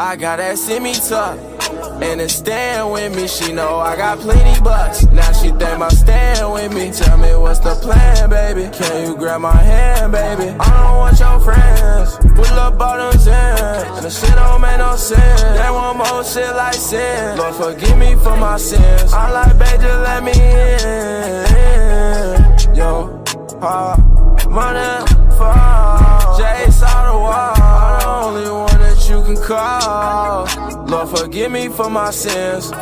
I got that semi tuck. And it's staying with me. She know I got plenty bucks. Now she think about staying with me. Tell me what's the plan, baby. Can you grab my hand, baby? I don't want your friends. Pull up bottoms in. And the shit don't make no sense. They want more shit like sin. Lord, forgive me for my sins. I like, baby, just let me in. Lord, forgive me for my sins.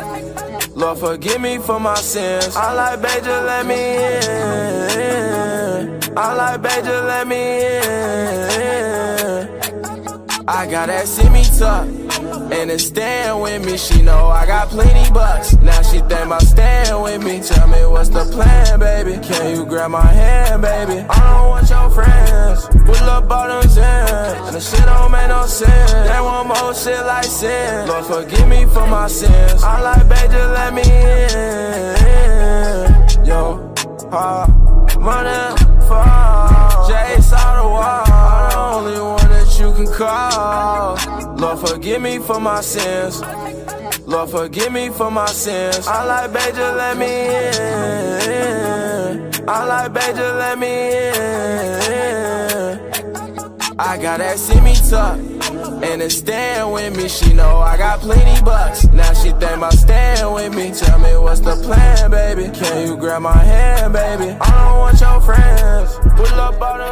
Lord, forgive me for my sins. I like, baby, let me in. I like, baby, let me in. I got that semi tuck, and it's staying with me. She know I got plenty bucks. Now she think about staying with me. Tell me what's the plan, baby? Can you grab my hand, baby? I don't want your friends. Pull up bottoms in, and the shit don't make no sense. They want more shit like sin. Lord, forgive me for my sins. I like, baby, just let me in. Yo, hard money fall. Jay saw the wall. I'm the only one that you can call. Lord, forgive me for my sins. Lord, forgive me for my sins. I like, baby, just let me in. I like, baby, just let me in. I got that semi tuck, and it's staying with me. She know I got plenty bucks. Now she think about staying with me. Tell me what's the plan, baby? Can you grab my hand, baby? I don't want your friends. Pull up all the